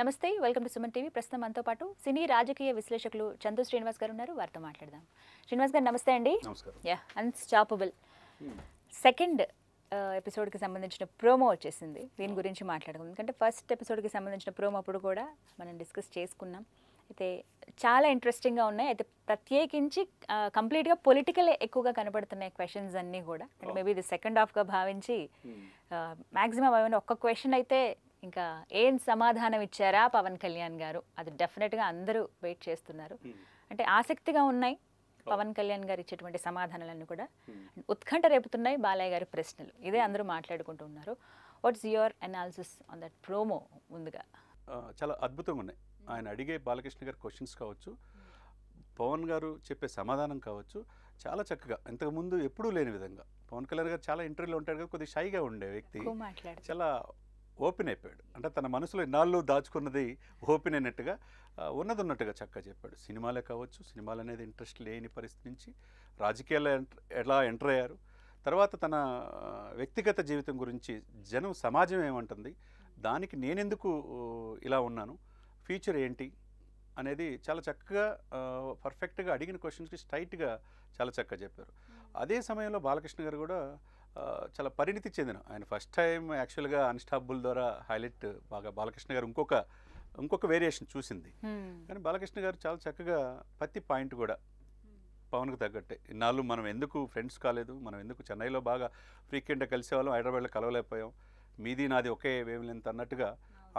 నమస్తే welcome to Suman TV. ప్రస్తుతం మనతో పాటు సినీ రాజకీయ విశ్లేషకులు చందు శ్రీనివాస్ గారు ఉన్నారు. వారితో మాట్లాడదాం. శ్రీనివాస్ గారు నమస్తే అండి. యా అన్స్టాపబుల్ సెకండ్ ఎపిసోడ్కి సంబంధించిన ప్రోమో వచ్చేసింది. దీని గురించి మాట్లాడుకుందాం. ఎందుకంటే ఫస్ట్ ఎపిసోడ్కి సంబంధించిన ప్రోమో అప్పుడు కూడా మనం డిస్కస్ చేసుకున్నాం. అయితే చాలా ఇంట్రెస్టింగ్గా ఉన్నాయి. అయితే ప్రత్యేకించి కంప్లీట్గా పొలిటికల్ ఎక్కువగా కనబడుతున్నాయి క్వశ్చన్స్ అన్నీ కూడా. అండ్ మేబీ ఇది సెకండ్ హాఫ్గా భావించి మ్యాక్సిమం ఏమైనా ఒక్క క్వశ్చన్ అయితే ఇంకా ఏం సమాధానం ఇచ్చారా పవన్ కళ్యాణ్ గారు? అది డెఫినెట్గా అందరూ వెయిట్ చేస్తున్నారు. అంటే ఆసక్తిగా ఉన్నాయి పవన్ కళ్యాణ్ గారు ఇచ్చేటువంటి సమాధానాలన్నీ కూడా. ఉత్కంఠ రేపుతున్నాయి బాలయ్య గారి ప్రశ్నలు. ఇదే అందరూ మాట్లాడుకుంటూ ఉన్నారు. What's your analysis on that promo ముందుగా? చాలా అద్భుతంగా ఉన్నాయి. ఆయన అడిగే బాలకృష్ణ గారి క్వశ్చన్స్ కావచ్చు పవన్ గారు చెప్పే సమాధానం కావచ్చు చాలా చక్కగా. ఇంతకుముందు ఎప్పుడూ లేని విధంగా. పవన్ కళ్యాణ్ గారు చాలా ఇంటర్వ్యూలో ఉంటాడు కదా కొద్దిగా షైగా ఉండే వ్యక్తి. చాలా ఓపెన్ అయిపోయాడు అంటే తన మనసులో ఇన్నాళ్ళు దాచుకున్నది ఓపెన్ అయినట్టుగా ఉన్నది ఉన్నట్టుగా చక్కగా చెప్పాడు. సినిమాలే కావచ్చు సినిమాలు అనేది ఇంట్రెస్ట్ లేని పరిస్థితి నుంచి రాజకీయాల్లో ఎంటర్ ఎలా ఎంటర్ అయ్యారు. తర్వాత తన వ్యక్తిగత జీవితం గురించి జనం సమాజం ఏమంటుంది దానికి నేనెందుకు ఇలా ఉన్నాను ఫ్యూచర్ ఏంటి అనేది చాలా చక్కగా పర్ఫెక్ట్గా అడిగిన క్వశ్చన్స్కి స్ట్రైట్గా చాలా చక్కగా చెప్పారు. అదే సమయంలో బాలకృష్ణ గారు కూడా చాలా పరిణితి చెందిన ఆయన ఫస్ట్ టైం యాక్చువల్గా అన్స్టాపుల్ ద్వారా హైలైట్ బాగా బాలకృష్ణ గారు ఇంకొక ఇంకొక వేరియేషన్ చూసింది. కానీ బాలకృష్ణ గారు చాలా చక్కగా ప్రతి పాయింట్ కూడా పవన్కు తగ్గట్టే. ఇన్నాళ్ళు మనం ఎందుకు ఫ్రెండ్స్ కాలేదు మనం ఎందుకు చెన్నైలో బాగా ఫ్రీక్వెంట్గా కలిసేవాళ్ళం హైదరాబాద్లో కలవలేకపోయాం మీది నాది ఒకే వేవ్ లెంత్ అన్నట్టుగా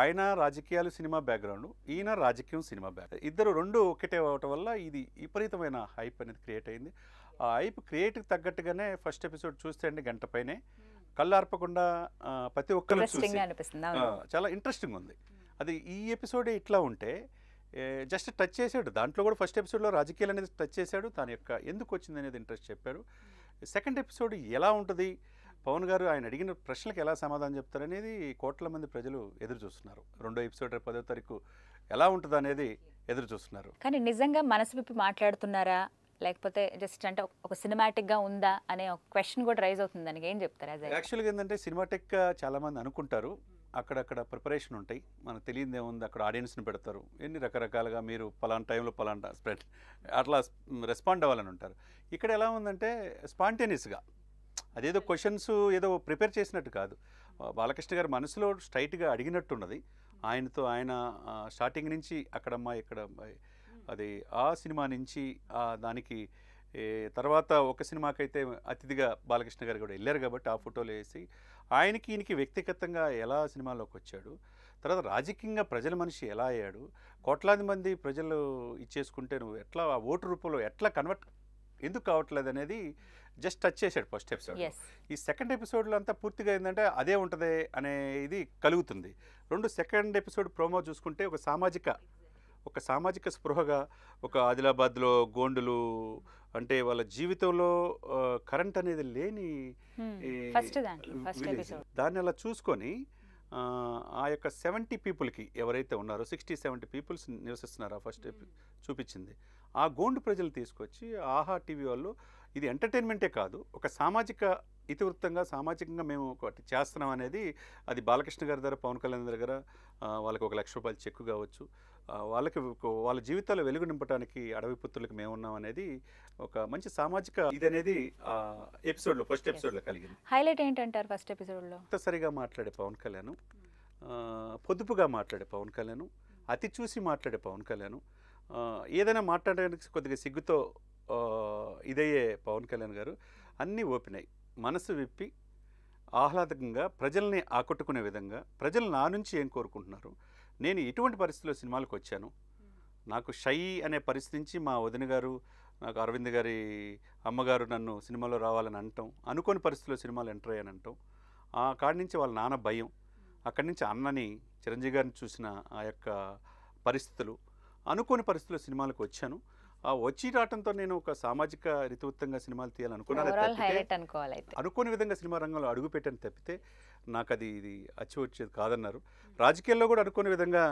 ఆయన రాజకీయాలు సినిమా బ్యాక్గ్రౌండ్ ఈయన రాజకీయం సినిమా బ్యాక్ ఇద్దరు రెండు ఒకటే అవటం వల్ల ఇది విపరీతమైన హైప్ అనేది క్రియేట్ అయింది. ఆ హైప్ క్రియేట్ తగ్గట్టుగానే ఫస్ట్ ఎపిసోడ్ చూస్తే అండి గంట పైనే. కళ్ళు ఆర్పకుండా ప్రతి ఒక్కరు చూసి. చాలా ఇంట్రెస్టింగ్ ఉంది. అది ఈ ఎపిసోడ్ ఇట్లా ఉంటే జస్ట్ టచ్ చేశాడు. దాంట్లో కూడా ఫస్ట్ ఎపిసోడ్లో రాజకీయాలు అనేది టచ్ చేశాడు. తన యొక్క ఎందుకు వచ్చింది అనేది ఇంట్రెస్ట్ చెప్పాడు సెకండ్ ఎపిసోడ్ ఎలా ఉంటుంది? పవన్ గారు ఆయన అడిగిన ప్రశ్నలకు ఎలా సమాధానం చెప్తారు అనేది కోట్ల మంది ప్రజలు ఎదురు చూస్తున్నారు. రెండో ఎపిసోడ్ రేపు పదో తారీఖు ఎలా ఉంటుంది అనేది ఎదురు చూస్తున్నారు. కానీ నిజంగా మనసు విప్పి మాట్లాడుతున్నారా? లేకపోతే జస్ట్ అంటే ఒక- సినిమాటిక్గా ఉందా అనే ఒక క్వశ్చన్ కూడా రైజ్ అవుతుంది. దానికి ఏం చెప్తారు యాక్చువల్గా ఏంటంటే సినిమాటిక్ చాలామంది అనుకుంటారు. అక్కడక్కడ ప్రిపరేషన్ ఉంటాయి. మనకు తెలియదు ఏముంది? అక్కడ ఆడియన్స్ని పెడతారు. ఎన్ని రకరకాలుగా మీరు పలానా టైంలో పలానా స్ప్రెడ్ అట్లా రెస్పాండ్ అవ్వాలని ఉంటారు. ఇక్కడ ఎలా ఉందంటే స్పాంటేనియస్గా అదేదో క్వశ్చన్స్ ఏదో ప్రిపేర్ చేసినట్టు కాదు. బాలకృష్ణ గారి మనసులో స్ట్రైట్గా అడిగినట్టున్నది ఆయనతో ఆయన స్టార్టింగ్ నుంచి అక్కడమ్మా ఇక్కడ అది ఆ సినిమా నుంచి దానికి తర్వాత ఒక సినిమాకైతే అతిథిగా బాలకృష్ణ గారు కూడా వెళ్ళారు కాబట్టి ఆ ఫోటోలు వేసి ఆయనకి ఈయనకి వ్యక్తిగతంగా ఎలా సినిమాలోకి వచ్చాడు తర్వాత రాజకీయంగా ప్రజల మనిషి ఎలా అయ్యాడు కోట్లాది మంది ప్రజలు ఇచ్చేసుకుంటే నువ్వు ఎట్లా ఆ ఓటు రూపంలో ఎట్లా కన్వర్ట్ ఎందుకు కావట్లేదు అనేది జస్ట్ టచ్ చేశాడు ఫస్ట్ ఎపిసోడ్. ఈ సెకండ్ ఎపిసోడ్లో అంతా పూర్తిగా ఏంటంటే అదే ఉంటుంది అనే ఇది కలుగుతుంది. రెండు సెకండ్ ఎపిసోడ్ ప్రోమో చూసుకుంటే ఒక సామాజిక ఒక సామాజిక స్పృహగా ఒక ఆదిలాబాద్లో గోండులు అంటే వాళ్ళ జీవితంలో కరెంట్ అనేది లేని దాన్ని అలా చూసుకొని ఆ, యొక్క సెవెంటీ పీపుల్కి ఎవరైతే ఉన్నారో సిక్స్టీ సెవెంటీ పీపుల్స్ నివసిస్తున్నారో ఫస్ట్ చూపించింది. ఆ గోండు ప్రజలు తీసుకొచ్చి ఆహా టీవీ వాళ్ళు ఇది ఎంటర్టైన్మెంటే కాదు ఒక సామాజిక ఇతివృత్తంగా సామాజికంగా మేము ఒకటి చేస్తున్నాం అనేది అది బాలకృష్ణ గారి దగ్గర పవన్ కళ్యాణ్ దగ్గర వాళ్ళకి ఒక లక్ష రూపాయలు చెక్కు కావచ్చు. వాళ్ళకి వాళ్ళ జీవితాలు వెలుగు నింపడానికి అడవి పుత్రులకు మేము ఉన్నాం అనేది ఒక మంచి సామాజిక ఇది అనేది ఎపిసోడ్లో ఫస్ట్ ఎపిసోడ్లో కలిగింది. హైలైట్ ఏంటంటారు ఫస్ట్ ఎపిసోడ్లో? సరిగా మాట్లాడే పవన్ కళ్యాణ్ పొదుపుగా మాట్లాడే పవన్ కళ్యాణ్ అతి చూసి మాట్లాడే పవన్ కళ్యాణ్ ఏదైనా మాట్లాడడానికి కొద్దిగా సిగ్గుతో ఇదయ్యే పవన్ కళ్యాణ్ గారు అన్నీ ఓపెన్. అయ్యి మనసు విప్పి ఆహ్లాదకంగా ప్రజల్ని ఆకట్టుకునే విధంగా ప్రజలు నా నుంచి ఏం కోరుకుంటున్నారు నేను ఎటువంటి పరిస్థితిలో సినిమాలకు వచ్చాను. నాకు షై అనే పరిస్థితి నుంచి మా వదిన గారు నాకు అరవింద్ గారి అమ్మగారు నన్ను సినిమాలో రావాలని అంటాం. అనుకోని పరిస్థితిలో సినిమాలు ఎంటర్ అయ్యాను అంటాం. ఆ కాడి నుంచి వాళ్ళ నాన్న భయం. అక్కడి నుంచి అన్నని చిరంజీవి గారిని చూసిన ఆ యొక్క పరిస్థితులు. అనుకోని పరిస్థితుల్లో సినిమాలకు వచ్చాను. ఆ వచ్చి రావడంతో నేను ఒక సామాజిక రితివృత్తంగా సినిమాలు తీయాలనుకున్నాను. అనుకోని విధంగా సినిమా రంగంలో అడుగు పెట్టని తప్పితే నాకు అది ఇది అచ్చి వచ్చేది కాదన్నారు. రాజకీయాల్లో కూడా అనుకోని విధంగా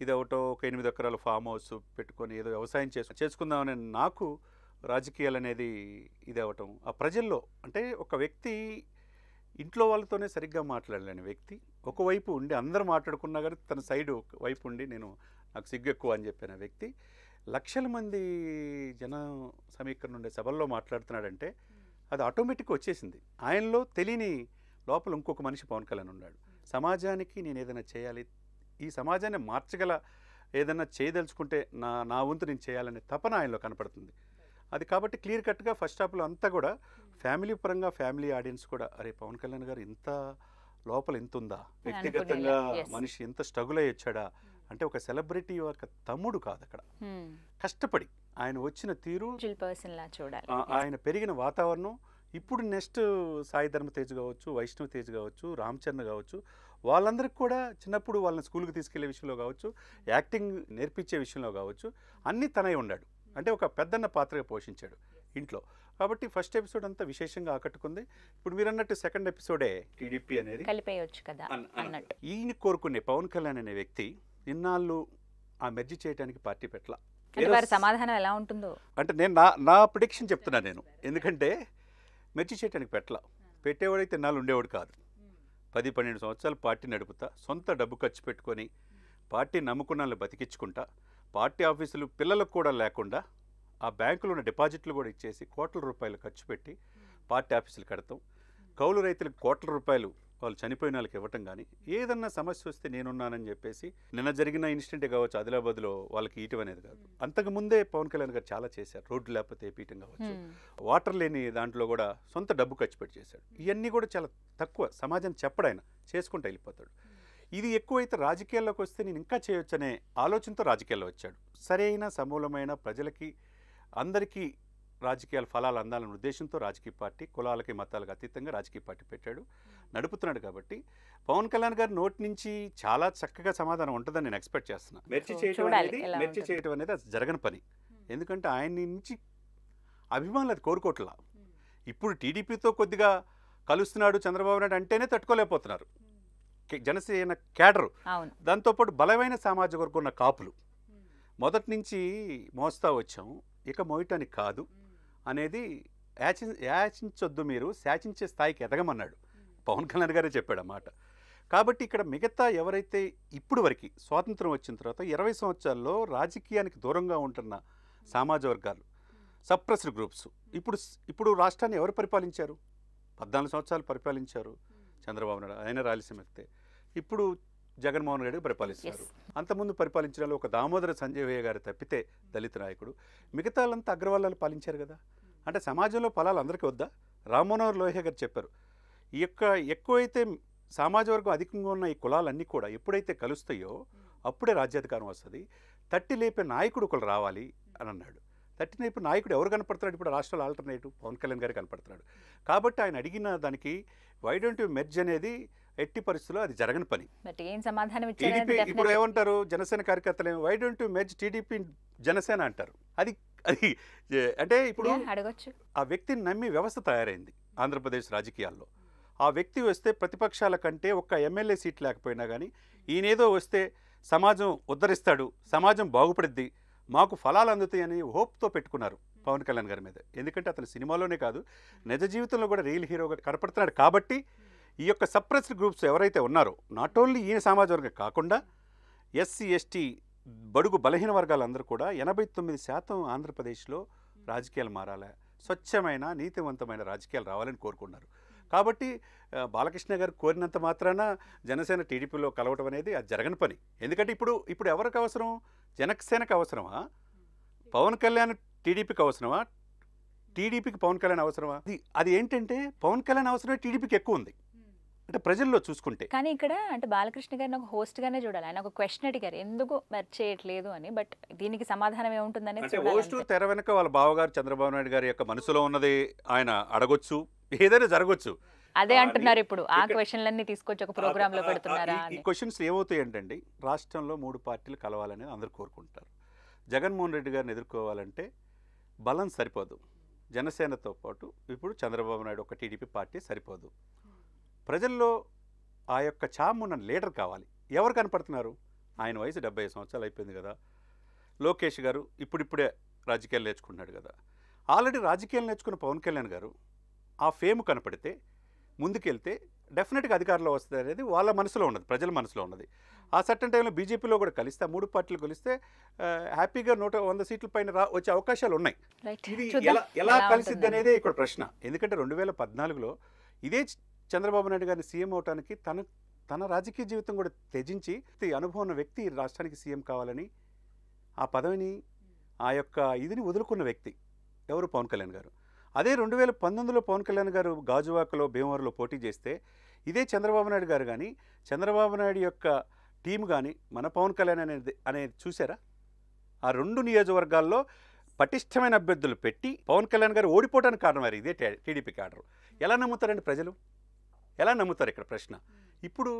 ఇది ఒకటో ఒక ఎనిమిది ఎకరాల ఫామ్ హౌస్ పెట్టుకొని ఏదో వ్యవసాయం చేసు చేసుకుందామని నాకు రాజకీయాలు అనేది ఇది అవటం ఆ ప్రజల్లో అంటే ఒక వ్యక్తి ఇంట్లో వాళ్ళతోనే సరిగ్గా మాట్లాడలేని వ్యక్తి. ఒకవైపు ఉండి అందరూ మాట్లాడుకున్నా కానీ తన సైడ్ వైపు ఉండి నేను నాకు సిగ్గు ఎక్కువ అని చెప్పిన వ్యక్తి. లక్షల మంది జన సమీకరణ ఉండే సభల్లో మాట్లాడుతున్నాడంటే అది ఆటోమేటిక్గా వచ్చేసింది. ఆయనలో తెలియని లోపల ఇంకొక మనిషి పవన్ కళ్యాణ్ ఉన్నాడు. సమాజానికి నేను ఏదైనా చేయాలి ఈ సమాజాన్ని మార్చగల ఏదైనా చేయదలుచుకుంటే నా నా వంతు నేను చేయాలనే తపన ఆయనలో కనపడుతుంది. అది కాబట్టి క్లియర్ కట్గా ఫస్ట్ హాఫ్లో అంతా కూడా ఫ్యామిలీ పరంగా ఫ్యామిలీ ఆడియన్స్ కూడా అరే పవన్ కళ్యాణ్ గారు ఇంత లోపల ఇంత ఉందా? వ్యక్తిగతంగా. మనిషి ఎంత స్ట్రగుల్ అయ్యి వచ్చాడా? అంటే ఒక సెలబ్రిటీ యొక్క తమ్ముడు కాదు అక్కడ. కష్టపడి ఆయన వచ్చిన తీరు ఆయన పెరిగిన వాతావరణం ఇప్పుడు నెక్స్ట్ సాయి ధర్మ తేజ్ కావచ్చు వైష్ణవ్ తేజ్ కావచ్చు రామ్ చరణ్ కావచ్చు వాళ్ళందరికీ కూడా చిన్నప్పుడు వాళ్ళని స్కూల్కి తీసుకెళ్ళే విషయంలో కావచ్చు యాక్టింగ్ నేర్పించే విషయంలో కావచ్చు అన్నీ తనై ఉన్నాడు అంటే ఒక పెద్దన్న పాత్రగా పోషించాడు ఇంట్లో. కాబట్టి ఫస్ట్ ఎపిసోడ్ అంతా విశేషంగా ఆకట్టుకుంది. ఇప్పుడు మీరు అన్నట్టు సెకండ్ ఎపిసోడే టీడీపీ అనేది. కలిపేయొచ్చు కదా అన్- అన్- అన్నట్టు. ఈయన కోరుకునే పవన్ కళ్యాణ్ అనే వ్యక్తి ఇన్నాళ్ళు ఆ మెర్జి చేయడానికి పార్టీ పెట్ల సమాధానం ఎలా ఉంటుందో. అంటే నేను నా నా ప్రిడిక్షన్ చెప్తున్నా నేను. ఎందుకంటే మెర్చి చేయటానికి పెట్టలా. పెట్టేవాడైతే నాలుగు ఉండేవాడు కాదు. పది పన్నెండు సంవత్సరాలు పార్టీ నడుపుతా సొంత డబ్బు ఖర్చు పెట్టుకొని పార్టీ నమ్ముకున్న వాళ్ళని బతికించుకుంటా పార్టీ ఆఫీసులు పిల్లలకు కూడా లేకుండా ఆ బ్యాంకులో ఉన్న డిపాజిట్లు కూడా ఇచ్చేసి కోట్ల రూపాయలు ఖర్చు పెట్టి పార్టీ ఆఫీసులు కడతాం. కౌలు రైతులకు కోట్ల రూపాయలు వాళ్ళు చనిపోయిన వాళ్ళకి ఇవ్వటం కానీ ఏదన్నా సమస్య వస్తే నేనున్నానని చెప్పేసి నిన్న జరిగిన ఇన్సిడెంటే కావచ్చు ఆదిలాబాద్లో వాళ్ళకి ఇయటం అనేది కాదు. అంతకు ముందే పవన్ కళ్యాణ్ గారు చాలా చేశారు రోడ్డు లేకపోతే వేపీయటం కావచ్చు. వాటర్ లేని దాంట్లో కూడా సొంత డబ్బు ఖర్చు పెట్టి చేశాడు. ఇవన్నీ కూడా చాలా తక్కువ సమాజం చెప్పడు ఆయన చేసుకుంటూ వెళ్ళిపోతాడు. ఇది ఎక్కువైతే రాజకీయాల్లోకి వస్తే నేను ఇంకా చేయొచ్చనే ఆలోచనతో రాజకీయాల్లో వచ్చాడు. సరైన సమూలమైన ప్రజలకి అందరికీ రాజకీయాల ఫలాలు అందాలనే ఉద్దేశంతో రాజకీయ పార్టీ కులాలకి మతాలకు అతీతంగా రాజకీయ పార్టీ పెట్టాడు. నడుపుతున్నాడు కాబట్టి పవన్ కళ్యాణ్ గారి నోటి నుంచి చాలా చక్కగా సమాధానం ఉంటుందని నేను ఎక్స్పెక్ట్ చేస్తున్నా. మెర్చి చేయడం అనేది మెర్చి. చేయడం అనేది అది జరగని పని. ఎందుకంటే ఆయన నుంచి అభిమానులు అది కోరుకోవట్లా. ఇప్పుడు టీడీపీతో కొద్దిగా కలుస్తున్నాడు చంద్రబాబు నాయుడు అంటేనే తట్టుకోలేకపోతున్నారు. కే- జనసేన క్యాడరు. అవును. దాంతోపాటు బలమైన సామాజిక వర్గం ఉన్న కాపులు. మొదటి నుంచి మోస్తా వచ్చాం ఇక మోయటానికి కాదు అనేది యాచి యాచించొద్దు మీరు శాచించే స్థాయికి ఎదగమన్నాడు. పవన్ కళ్యాణ్ గారే చెప్పాడు ఆ మాట కాబట్టి ఇక్కడ మిగతా ఎవరైతే ఇప్పుడు వరకు స్వాతంత్రం వచ్చిన తర్వాత ఇరవై సంవత్సరాల్లో రాజకీయానికి దూరంగా ఉంటున్న సామాజ వర్గాలు సప్రెస్డ్ గ్రూప్స్ ఇప్పుడు ఇప్పుడు రాష్ట్రాన్ని ఎవరు పరిపాలించారు? పద్నాలుగు సంవత్సరాలు పరిపాలించారు చంద్రబాబు నాయుడు ఆయన రాయలసీమ వ్యక్తే ఇప్పుడు జగన్మోహన్ రెడ్డి పరిపాలిస్తారు. అంతకుముందు పరిపాలించిన ఒక దామోదర సంజయ్ గారు తప్పితే దళిత నాయకుడు. మిగతా వాళ్ళంతా అగ్రవాళ్ళు పాలించారు కదా. అంటే సమాజంలో ఫలాలు అందరికీ వద్దా? రామ్మోహన్ లోహియా గారు చెప్పారు ఈ యొక్క ఎక్కువైతే సమాజ వర్గం అధికంగా ఉన్న ఈ కులాలన్నీ కూడా ఎప్పుడైతే కలుస్తాయో అప్పుడే రాజ్యాధికారం వస్తుంది. తట్టి లేపే నాయకుడు ఒకరు రావాలి అని అన్నాడు. తట్టి లేపే నాయకుడు ఎవరు కనపడుతున్నాడు ఇప్పుడు రాష్ట్రాల ఆల్టర్నేటివ్ పవన్ కళ్యాణ్ గారు కనపడుతున్నాడు కాబట్టి ఆయన అడిగిన దానికి వై డోంట్ యు మెర్జ్ అనేది ఎట్టి పరిస్థితుల్లో అది జరగని పని. టీడీపీ ఇప్పుడు ఏమంటారు? జనసేన కార్యకర్తలు why don't you merge TDP Janasena అంటారు. అది అది అంటే ఇప్పుడు ఆ వ్యక్తిని నమ్మి వ్యవస్థ తయారైంది ఆంధ్రప్రదేశ్ రాజకీయాల్లో. ఆ వ్యక్తి వస్తే ప్రతిపక్షాల కంటే ఒక్క ఎమ్మెల్యే సీట్ లేకపోయినా కానీ ఈయనేదో వస్తే సమాజం ఉద్ధరిస్తాడు సమాజం బాగుపడుద్ది మాకు ఫలాలు అందుతాయని హోప్తో పెట్టుకున్నారు పవన్ కళ్యాణ్ గారి మీద. ఎందుకంటే అతను సినిమాలోనే కాదు నిజ జీవితంలో కూడా రియల్ హీరోగా కనపడుతున్నాడు కాబట్టి ఈ యొక్క సప్రెస్డ్ గ్రూప్స్ ఎవరైతే ఉన్నారో నాట్ ఓన్లీ ఈయన సమాజ వర్గం కాకుండా ఎస్సీ ఎస్టీ బడుగు బలహీన వర్గాలందరూ కూడా ఎనభై తొమ్మిది శాతం ఆంధ్రప్రదేశ్లో రాజకీయాలు మారాలి స్వచ్ఛమైన నీతివంతమైన రాజకీయాలు రావాలని కోరుకున్నారు కాబట్టి బాలకృష్ణ గారు కోరినంత మాత్రాన జనసేన టీడీపీలో కలవటం అనేది అది జరగని పని. ఎందుకంటే ఇప్పుడు ఇప్పుడు ఎవరికి అవసరం? జనసేనకు అవసరమా? పవన్ కళ్యాణ్ టీడీపీకి అవసరమా? టీడీపీకి పవన్ కళ్యాణ్ అవసరమా? అది అది ఏంటంటే పవన్ కళ్యాణ్ అవసరమే టీడీపీకి ఎక్కువ ఉంది. అంటే ప్రజల్లో చూసుకుంటే. కానీ ఇక్కడ అంటే బాలకృష్ణ గారిని ఒక host గానే చూడాలి. ఆయన ఒక క్వశ్చన్ అడిగారు. ఎందుకు మెర్చ్ చేయట్లేదు అని. బట్ దీనికి సమాధానం ఏముంటుందని అంటే ఓస్ట్ తెర వెనక వాళ్ళ బావగారు చంద్రబాబు నాయుడు గారి యొక్క మనసులో ఉన్నది ఆయన అడగొచ్చు. ఏదైనా జరగచ్చు. అదే అంటున్నారు ఇప్పుడు. ఆ క్వశ్చన్లన్నీ తీసుకొచ్చి ఒక ప్రోగ్రామ్లో పెడుతున్నారా ఈ- క్వశ్చన్స్ ఏమవుతాయి ఏంటండి రాష్ట్రంలో మూడు పార్టీలు కలవాలని అందరూ కోరుకుంటారు. జగన్మోహన్ రెడ్డి గారిని ఎదుర్కోవాలంటే బలం సరిపోదు. జనసేనతో పాటు ఇప్పుడు చంద్రబాబు నాయుడు ఒక టీడీపీ పార్టీ సరిపోదు. ప్రజల్లో ఆ యొక్క చామున్న లీడర్ కావాలి. ఎవరు కనపడుతున్నారు? ఆయన వయసు డెబ్బై సంవత్సరాలు అయిపోయింది కదా. లోకేష్ గారు ఇప్పుడిప్పుడే రాజకీయాలు నేర్చుకుంటున్నాడు కదా. ఆల్రెడీ రాజకీయాలు నేర్చుకున్న పవన్ కళ్యాణ్ గారు ఆ ఫేమ్ కనపడితే ముందుకెళ్తే డెఫినెట్గా అధికారంలో వస్తుంది అనేది వాళ్ళ మనసులో ఉన్నది ప్రజల మనసులో ఉన్నది. ఆ సర్టన్ టైంలో బీజేపీలో కూడా కలిస్తే మూడు పార్టీలు కలిస్తే హ్యాపీగా నూట వంద సీట్ల పైన రా వచ్చే అవకాశాలు ఉన్నాయి. ఇది ఎలా ఎలా కలిసిద్ది. అనేదే ఇక్కడ ప్రశ్న. ఎందుకంటే రెండు వేల పద్నాలుగులో ఇదే చంద్రబాబు నాయుడు గారిని సీఎం అవటానికి తన తన రాజకీయ జీవితం కూడా త్యజించి అనుభవం ఉన్న వ్యక్తి ఈ రాష్ట్రానికి సీఎం కావాలని ఆ పదవిని ఆ యొక్క ఇదిని వదులుకున్న వ్యక్తి ఎవరు? పవన్ కళ్యాణ్ గారు. అదే రెండు వేల పంతొమ్మిదిలో పవన్ కళ్యాణ్ గారు గాజువాకలో భీమవరంలో పోటీ చేస్తే ఇదే చంద్రబాబు నాయుడు గారు కానీ చంద్రబాబు నాయుడు యొక్క టీం కానీ మన పవన్ కళ్యాణ్ అనేది అనేది చూసారా ఆ రెండు నియోజకవర్గాల్లో పటిష్టమైన అభ్యర్థులు పెట్టి పవన్ కళ్యాణ్ గారు ఓడిపోవడానికి కారణం వారు ఇదే టీడీపీ కాడరు ఎలా నమ్ముతారండి ప్రజలు? ఎలా నమ్ముతారు ఇక్కడ ప్రశ్న? ఇప్పుడు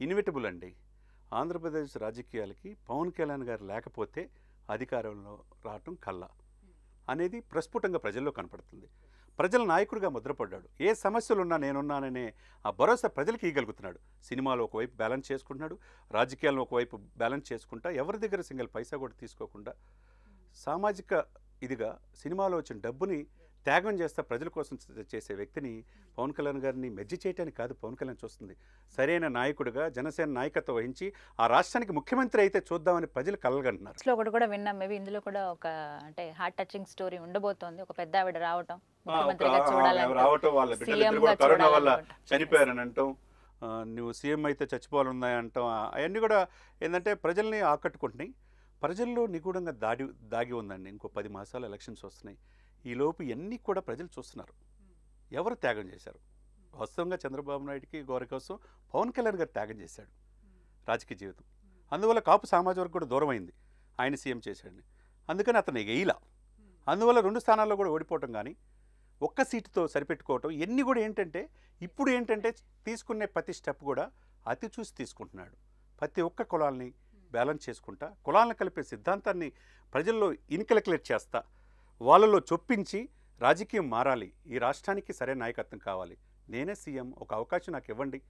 ఇన్విటబుల్ అండి. ఆంధ్రప్రదేశ్ రాజకీయాలకి పవన్ కళ్యాణ్ గారు లేకపోతే అధికారంలో రావటం కల్లా. అనేది ప్రస్ఫుటంగా ప్రజల్లో కనపడుతుంది. ప్రజల నాయకుడిగా ముద్రపడ్డాడు. ఏ సమస్యలు ఉన్నా నేనున్నాననే ఆ భరోసా ప్రజలకు ఇవ్వగలుగుతున్నాడు సినిమాలో ఒకవైపు బ్యాలెన్స్ చేసుకుంటున్నాడు. రాజకీయాల్లో ఒకవైపు బ్యాలెన్స్ చేసుకుంటా ఎవరి దగ్గర సింగిల్ పైసా కూడా తీసుకోకుండా సామాజిక ఇదిగా సినిమాలో వచ్చిన డబ్బుని త్యాగం చేస్తా ప్రజల కోసం చేసే వ్యక్తిని పవన్ కళ్యాణ్ గారిని మెజ్జి చేయడానికి కాదు పవన్ కళ్యాణ్ చూస్తుంది. సరైన నాయకుడిగా జనసేన నాయకత్వం వహించి ఆ రాష్ట్రానికి ముఖ్యమంత్రి అయితే చూద్దామని ప్రజలు కలగంటున్నారు. లో ఒకటి కూడా విన్నాం. మేబీ ఇందులో కూడా ఒక అంటే హార్ట్ టచింగ్ స్టోరీ ఉండబోతోంది. ఒక పెద్ద ఆవిడ రావటం రావటం వాళ్ళ కరోనా వల్ల. చనిపోయారని అంటాం. నువ్వు సీఎం అయితే చచ్చిపోవాలన్నాయి అంటాం అవన్నీ కూడా ఏంటంటే ప్రజల్ని ఆకట్టుకుంటున్నాయి. ప్రజల్లో నిగూఢంగా దాడి దాగి ఉందండి. ఇంకో పది మాసాలు ఎలక్షన్స్ వస్తున్నాయి. ఈలోపు ఇవన్నీ కూడా ప్రజలు చూస్తున్నారు. ఎవరు త్యాగం చేశారు? వాస్తవంగా చంద్రబాబు నాయుడికి గౌరవ కోసం పవన్ కళ్యాణ్ గారు త్యాగం చేశాడు రాజకీయ జీవితం. అందువల్ల కాపు సమాజం వర్గం కూడా దూరం అయింది ఆయన సీఎం చేశాడని. అందుకని అతను ఎయిలా అందువల్ల రెండు స్థానాల్లో కూడా ఓడిపోవటం కానీ ఒక్క సీటుతో సరిపెట్టుకోవటం ఇవన్నీ కూడా ఏంటంటే ఇప్పుడు ఏంటంటే తీసుకునే ప్రతి స్టెప్ కూడా అతి చూసి తీసుకుంటున్నాడు. ప్రతి ఒక్క కులాల్ని బ్యాలెన్స్ చేసుకుంటా కులాలను కలిపే సిద్ధాంతాన్ని ప్రజల్లో ఇన్కలకులేట్ చేస్తా వాళ్ళలో చొప్పించి రాజకీయం మారాలి. ఈ రాష్ట్రానికి సరైన నాయకత్వం కావాలి. నేనే సీఎం. ఒక అవకాశం నాకు ఇవ్వండి.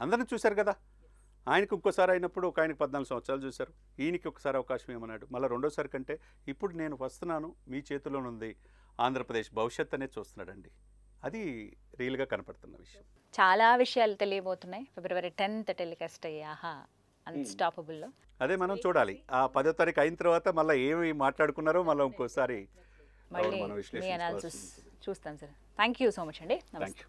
అందరిని చూశారు కదా? ఆయనకు ఇంకోసారి అయినప్పుడు ఒక ఆయనకు పద్నాలుగు సంవత్సరాలు చూశారు. ఈయనకి ఒకసారి అవకాశం ఏమన్నాడు? మళ్ళీ రెండోసారి కంటే ఇప్పుడు నేను వస్తున్నాను. మీ చేతిలోనుంది ఆంధ్రప్రదేశ్ భవిష్యత్ అనేది చూస్తున్నాడండి. అది రియల్గా కనపడుతున్న విషయం. చాలా విషయాలు తెలియబోతున్నాయి. ఫిబ్రవరి టెన్త్ టెలికాస్ట్ అయ్యి. ఆహా. అన్స్టాపబుల్లో అదే మనం చూడాలి. ఆ పదో తారీఖు అయిన తర్వాత మళ్ళీ ఏమి మాట్లాడుకున్నారో మళ్ళీ ఇంకోసారి మళ్ళీ మీ అనాలిసిస్. చూస్తాం sir thank you so much అండి. నమస్తే